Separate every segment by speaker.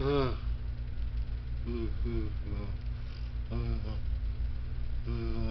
Speaker 1: うん。うん。うん。うん。うん。うん。うん。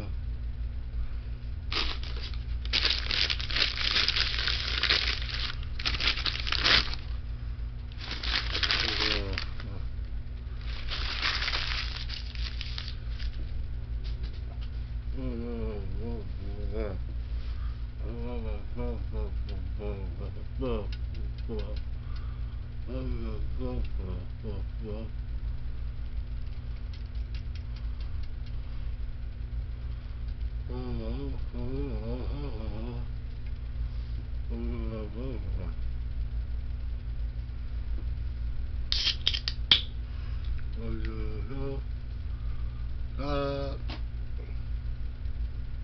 Speaker 1: Uh,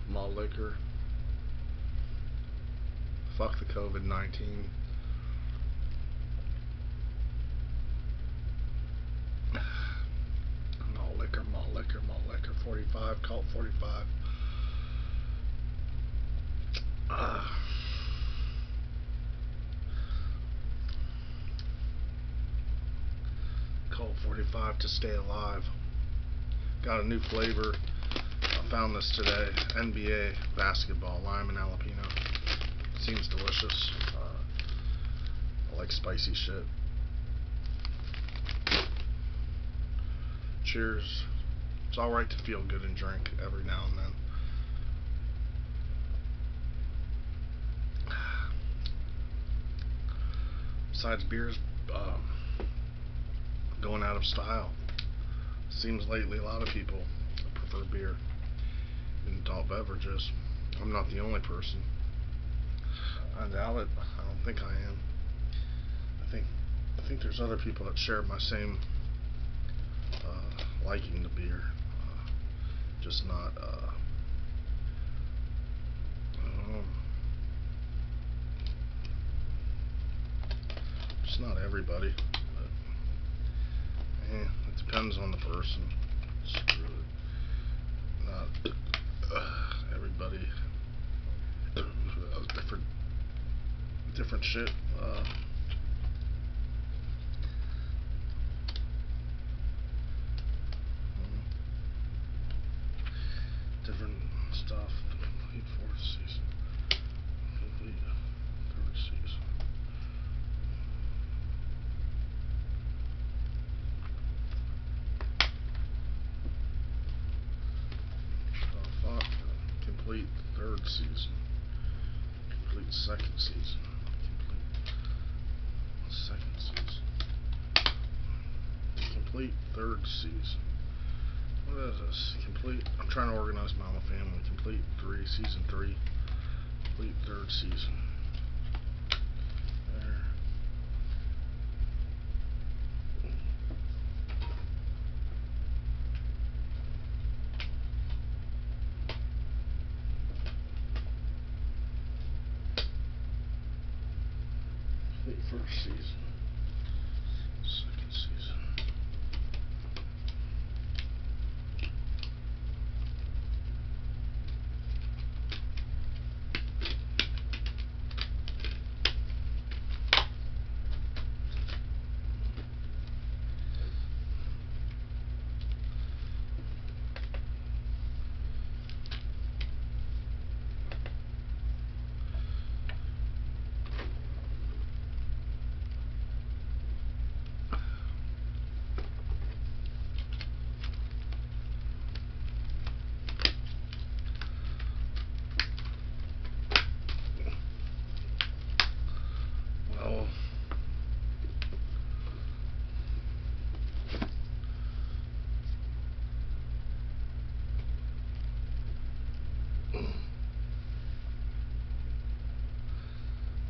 Speaker 1: malt liquor. Fuck the COVID 19. Malt liquor, malt liquor, malt liquor. 45, Colt 45. 5 to stay alive. Got a new flavor. I found this today. NBA basketball, lime and jalapeno. Seems delicious. Uh, I like spicy shit. Cheers. It's alright to feel good and drink every now and then. Besides beers, um, going out of style. Seems lately a lot of people prefer beer in adult beverages. I'm not the only person. I doubt it. I don't think I am. I think I think there's other people that share my same uh, liking to beer, uh, just not. Uh. Just not everybody. Eh, it depends on the person. Screw it. Not uh, everybody. Different, different shit. Uh, different stuff. Complete fourth season. Complete third season. Oh, fuck. Complete third season. Complete second season. Complete second season. Complete third season. What is this? Complete. I'm trying to organize my own family. Complete three, season three. Complete third season. First season. Second season. Well,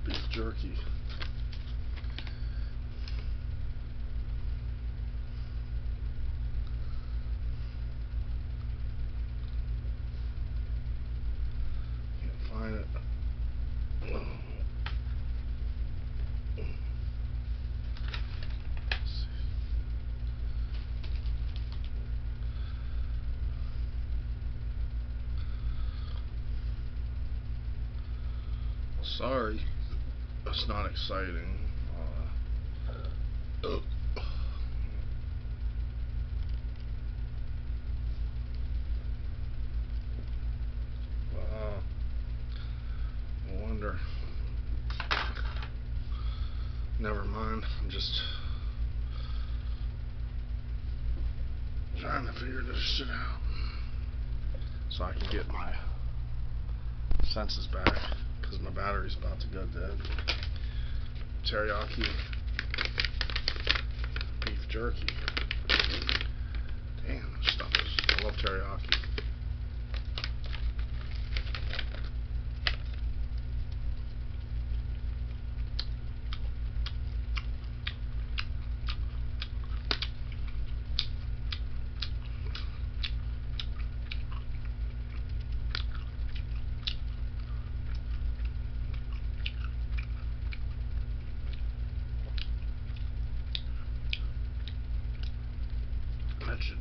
Speaker 1: beef jerky. Can't find it. Sorry, it's not exciting. Uh, oh. wonder. Never mind. I'm just trying to figure this shit out so I can get my senses back because my battery's about to go dead. Teriyaki beef jerky. Damn, this stuff is. I love teriyaki.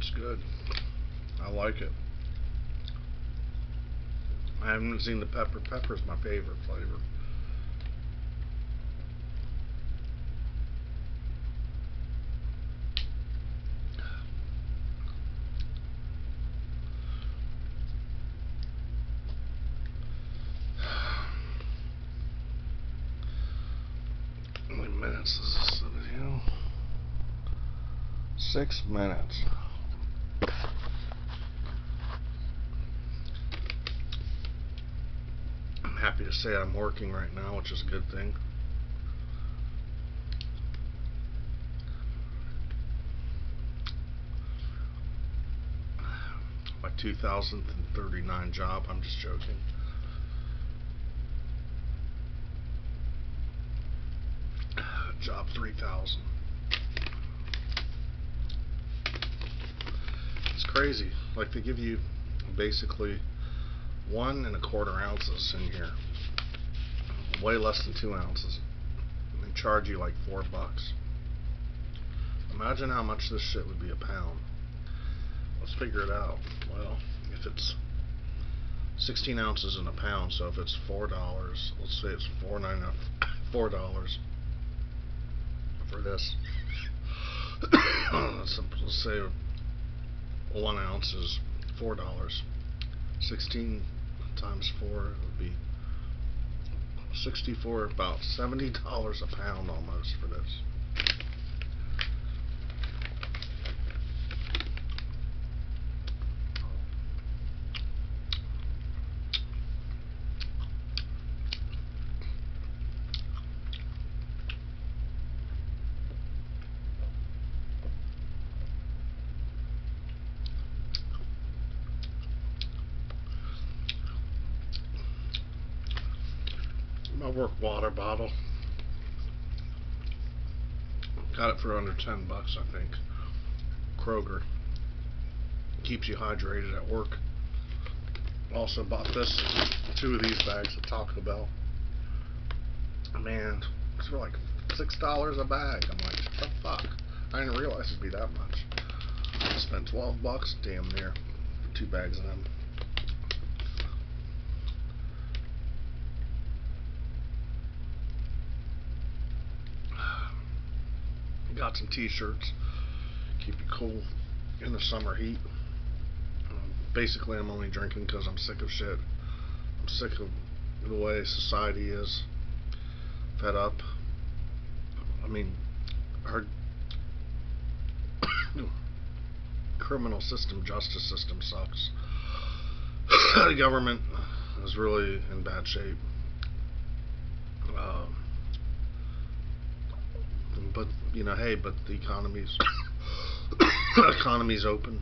Speaker 1: Shit's good. I like it. I haven't seen the pepper. Pepper's my favorite flavor. How many minutes is this video? Six minutes. I'm happy to say I'm working right now, which is a good thing. My 2039 job, I'm just joking. Job 3000. It's crazy. Like they give you basically one and a quarter ounces in here, way less than two ounces. And they charge you like four bucks. Imagine how much this shit would be a pound. Let's figure it out. Well, if it's 16 ounces in a pound, so if it's four dollars, let's say it's four nine four dollars for this. let's, let's say one ounce is four dollars. Sixteen times four would be sixty-four, about seventy dollars a pound almost for this. my work water bottle. Got it for under 10 bucks, I think. Kroger. Keeps you hydrated at work. Also bought this, two of these bags of Taco Bell. Man, it's for like six dollars a bag. I'm like, what the fuck? I didn't realize it'd be that much. I spent 12 bucks, damn near, for two bags of them. Some t-shirts. Keep you cool in the summer heat. Um, basically, I'm only drinking because I'm sick of shit. I'm sick of the way society is. Fed up. I mean, our criminal system, justice system sucks. the government is really in bad shape. Um, but you know, hey, but the economy's economy's open.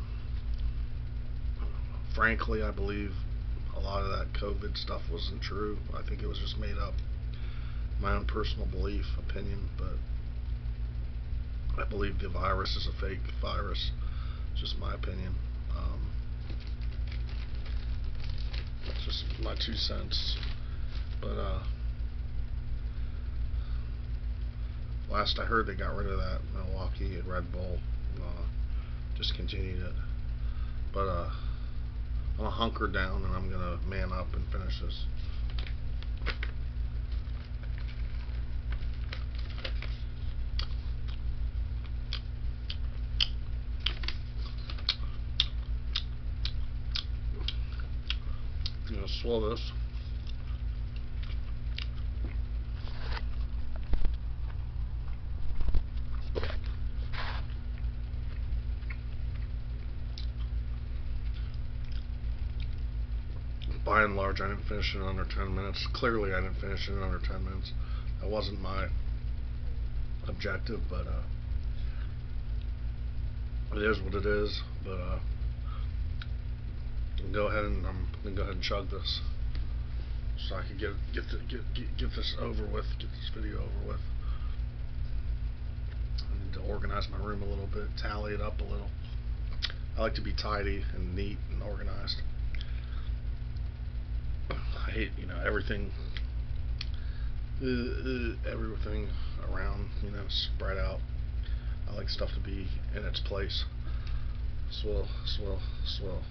Speaker 1: Frankly, I believe a lot of that COVID stuff wasn't true. I think it was just made up. My own personal belief, opinion, but I believe the virus is a fake virus. Just my opinion. Um, just my two cents. But uh, last I heard, they got rid of that Milwaukee and Red Bull. Uh, discontinued it. But uh, I'm gonna hunker down and I'm gonna man up and finish this. Gonna this. Charge. I didn't finish it in under 10 minutes. Clearly, I didn't finish it in under 10 minutes. That wasn't my objective, but uh, it is what it is. But uh, go ahead and I'm gonna go ahead and chug this, so I can get get the, get, get get this over with, get this video over with. I need to organize my room a little bit, tally it up a little. I like to be tidy and neat and organized. Hate, you know, everything, uh, uh, everything around, you know, spread out. I like stuff to be in its place. Swell, swell, swill.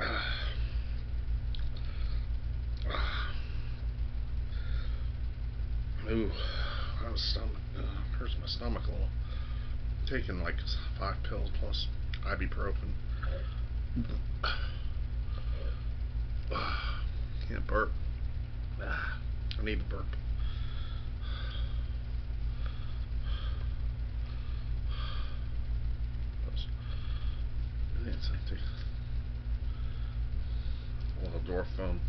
Speaker 1: Ooh, my stomach uh, hurts my stomach a little. taking like five pills plus ibuprofen. Can't burp. I need to burp. I think